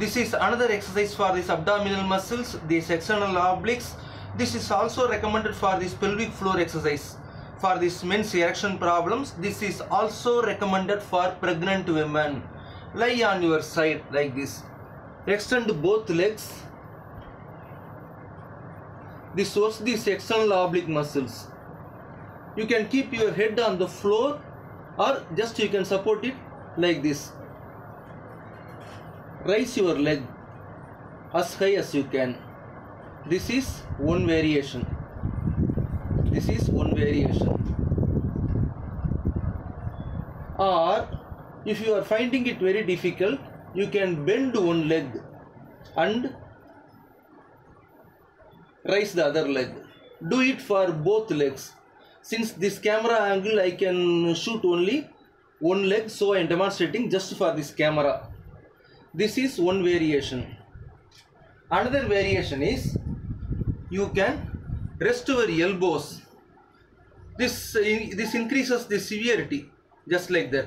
This is another exercise for these abdominal muscles, these external obliques. This is also recommended for this pelvic floor exercise. For this men's erection problems, this is also recommended for pregnant women. Lie on your side like this. Extend both legs. This works these external oblique muscles. You can keep your head on the floor or just you can support it like this. Raise your leg as high as you can. This is one variation. This is one variation. Or if you are finding it very difficult, you can bend one leg and raise the other leg. Do it for both legs. Since this camera angle I can shoot only one leg so I am demonstrating just for this camera. This is one variation. Another variation is you can rest your elbows. This, this increases the severity just like that.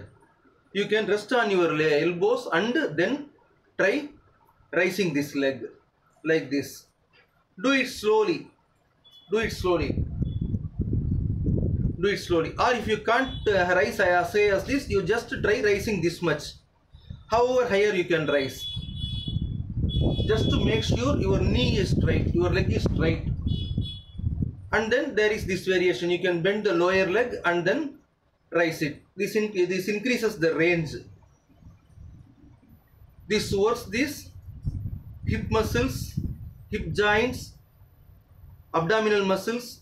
You can rest on your elbows and then try raising this leg like this. Do it slowly. Do it slowly. Do it slowly. Or if you can't uh, rise as say as this, you just try raising this much. However higher you can rise. Just to make sure your knee is straight, your leg is straight. And then there is this variation. You can bend the lower leg and then rise it. This in, this increases the range. This works this hip muscles, hip joints, abdominal muscles,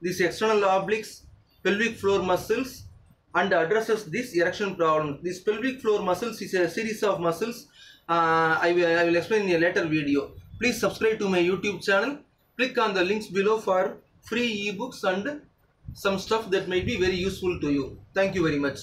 these external obliques, pelvic floor muscles and addresses this erection problem. This pelvic floor muscles is a series of muscles. Uh, I, will, I will explain in a later video. Please subscribe to my YouTube channel. Click on the links below for free ebooks and some stuff that might be very useful to you. Thank you very much.